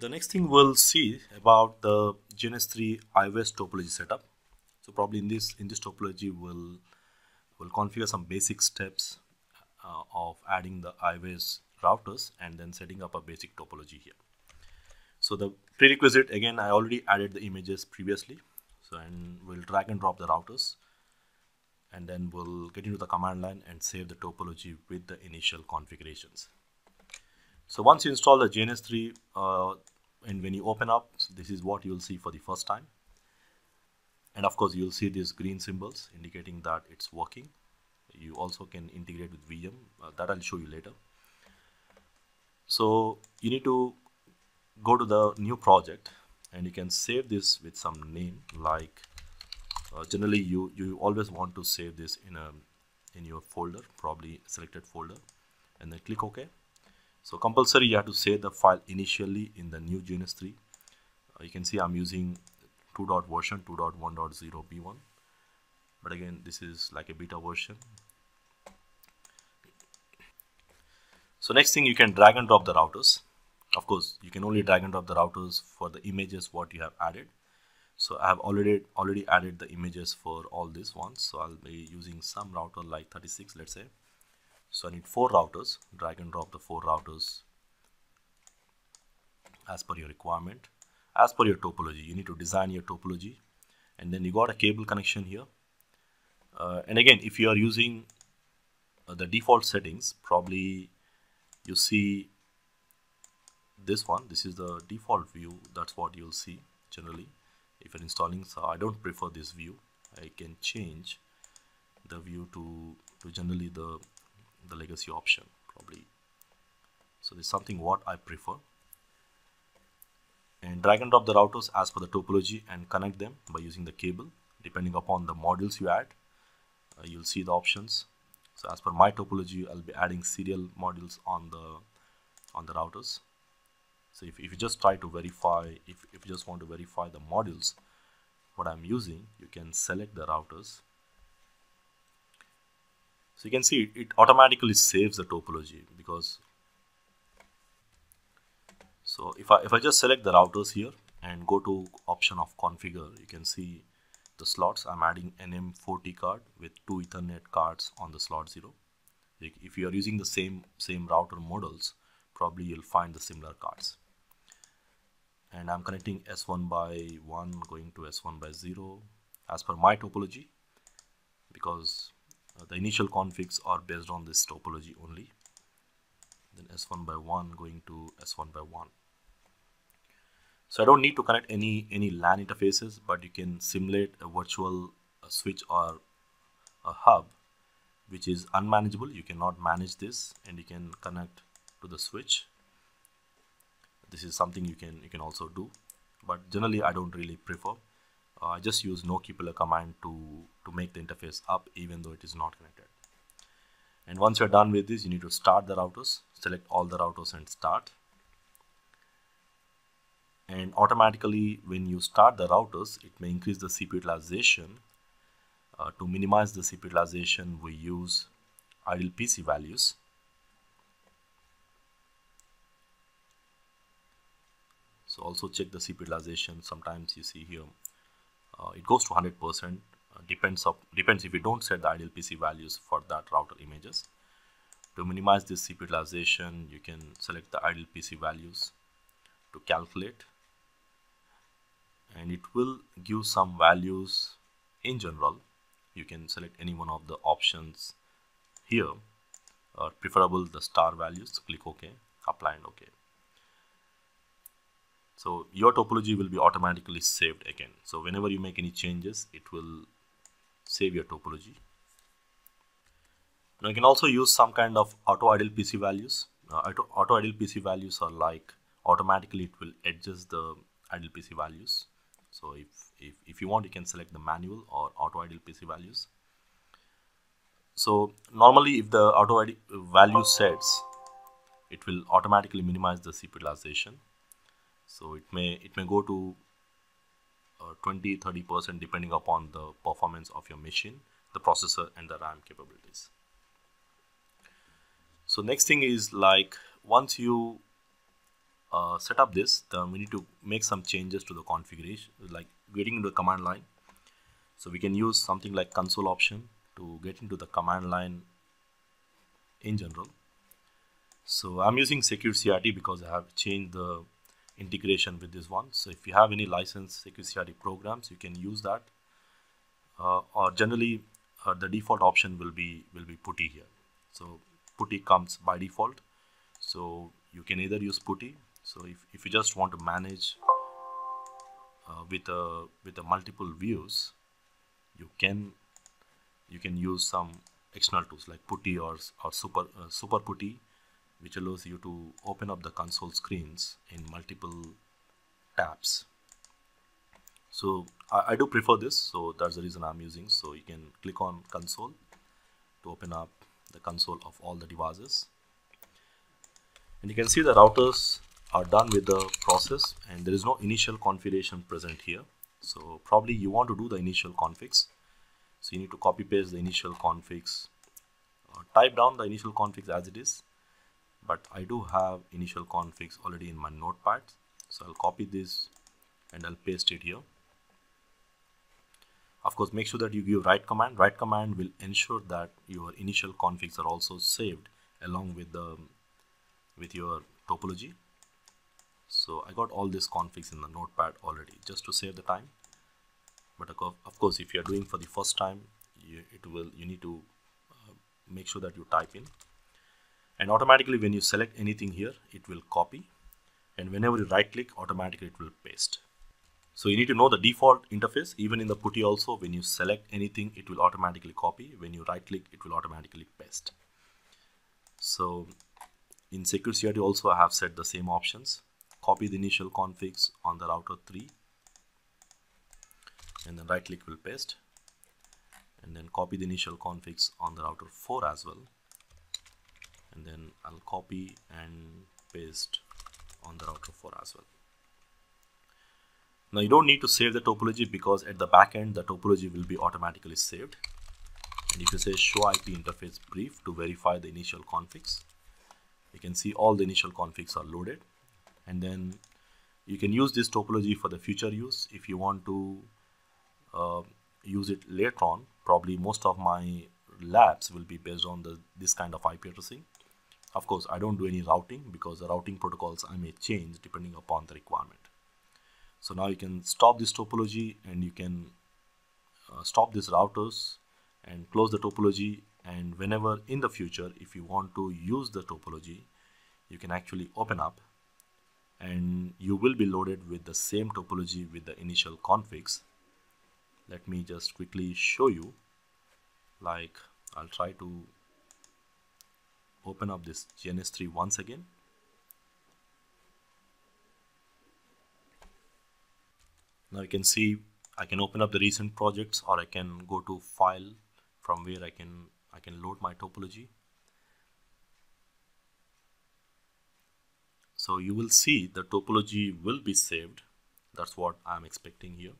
the next thing we'll see about the GNS3 IOS topology setup. So probably in this in this topology we'll we'll configure some basic steps uh, of adding the IOS routers and then setting up a basic topology here. So the prerequisite again I already added the images previously. So and we'll drag and drop the routers and then we'll get into the command line and save the topology with the initial configurations. So once you install the GNS3 uh, and when you open up, so this is what you'll see for the first time. And of course, you'll see these green symbols indicating that it's working. You also can integrate with VM, uh, that I'll show you later. So you need to go to the new project and you can save this with some name like uh, generally you you always want to save this in a in your folder probably selected folder and then click ok so compulsory you have to save the file initially in the new GNS3. Uh, you can see I'm using 2. Dot version 2.1.0 b1 but again this is like a beta version. So next thing you can drag and drop the routers. Of course you can only drag and drop the routers for the images what you have added. So I have already already added the images for all these ones. So I'll be using some router like 36 let's say so I need four routers, drag and drop the four routers as per your requirement. As per your topology, you need to design your topology and then you got a cable connection here. Uh, and again, if you are using uh, the default settings, probably you see this one. This is the default view. That's what you'll see generally if you're installing. So I don't prefer this view. I can change the view to, to generally the the legacy option probably. So there's something what I prefer. And drag and drop the routers as per the topology and connect them by using the cable. Depending upon the modules you add uh, you'll see the options. So as per my topology I'll be adding serial modules on the on the routers. So if, if you just try to verify if, if you just want to verify the modules what I'm using you can select the routers so you can see it automatically saves the topology because so if I if I just select the routers here and go to option of configure you can see the slots. I'm adding NM-4T card with two Ethernet cards on the slot 0 if you are using the same same router models probably you'll find the similar cards. And I'm connecting S1 by 1 going to S1 by 0 as per my topology because uh, the initial configs are based on this topology only. Then s1 by 1 going to s1 by 1 so I don't need to connect any any LAN interfaces but you can simulate a virtual a switch or a hub which is unmanageable. You cannot manage this and you can connect to the switch. This is something you can you can also do but generally I don't really prefer. Uh, I just use no keepalive command to to make the interface up even though it is not connected. And once you're done with this you need to start the routers select all the routers and start. And automatically when you start the routers it may increase the CPU utilization. Uh, to minimize the CPU utilization we use idle PC values. So also check the CPU utilization. Sometimes you see here uh, it goes to 100% uh, depends of depends if you don't set the idle PC values for that router images. To minimize this CPU utilization you can select the idle PC values to calculate. And it will give some values in general. You can select any one of the options here. Or preferable the star values click ok apply and ok. So your topology will be automatically saved again. So whenever you make any changes, it will save your topology. Now you can also use some kind of auto idle PC values. Uh, auto, auto idle PC values are like automatically it will adjust the idle PC values. So if, if, if you want, you can select the manual or auto idle PC values. So normally if the auto idle value sets, it will automatically minimize the CPU utilization so it may it may go to uh, 20 30 percent depending upon the performance of your machine the processor and the ram capabilities so next thing is like once you uh, set up this, then we need to make some changes to the configuration, like getting into the command line. So we can use something like console option to get into the command line in general. So I'm using Secure CRT because I have changed the integration with this one. So if you have any licensed CRT programs, you can use that. Uh, or generally, uh, the default option will be will be PuTTY here. So PuTTY comes by default. So you can either use PuTTY. So if, if you just want to manage uh, with a with a multiple views, you can you can use some external tools like PuTTY or, or Super uh, Super PuTTY, which allows you to open up the console screens in multiple tabs. So I, I do prefer this, so that's the reason I'm using. So you can click on console to open up the console of all the devices. And you can see the routers are done with the process and there is no initial configuration present here. So probably you want to do the initial configs. So you need to copy paste the initial configs, type down the initial configs as it is. But I do have initial configs already in my notepad. So I'll copy this and I'll paste it here. Of course make sure that you give write command. Write command will ensure that your initial configs are also saved along with the with your topology. So I got all these configs in the notepad already just to save the time. But of course if you are doing for the first time you, it will you need to uh, make sure that you type in and automatically when you select anything here it will copy and whenever you right click automatically it will paste so you need to know the default interface. Even in the PuTTY also, when you select anything, it will automatically copy. When you right click, it will automatically paste. So in Secure also, I have set the same options. Copy the initial configs on the router 3 and then right click will paste and then copy the initial configs on the router 4 as well and then I'll copy and paste on the router 4 as well now you don't need to save the topology because at the back end the topology will be automatically saved. And if you say show IP interface brief to verify the initial configs, you can see all the initial configs are loaded. And then you can use this topology for the future use if you want to uh, use it later on. Probably most of my labs will be based on the this kind of IP addressing. Of course, I don't do any routing because the routing protocols I may change depending upon the requirement. So now you can stop this topology and you can uh, stop these routers and close the topology and whenever in the future if you want to use the topology you can actually open up and you will be loaded with the same topology with the initial configs let me just quickly show you like I'll try to open up this GNS3 once again. Now you can see I can open up the recent projects or I can go to file from where I can I can load my topology. So you will see the topology will be saved. That's what I'm expecting here.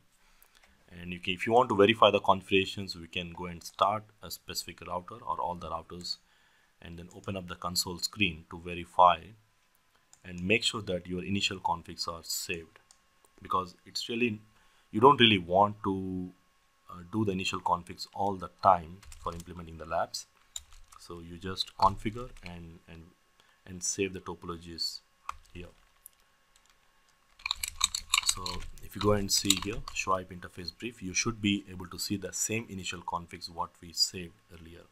And you can, if you want to verify the configurations we can go and start a specific router or all the routers and then open up the console screen to verify and make sure that your initial configs are saved. Because it's really you don't really want to uh, do the initial configs all the time for implementing the labs. So you just configure and and and save the topologies here. So if you go and see here show IP interface brief you should be able to see the same initial configs what we saved earlier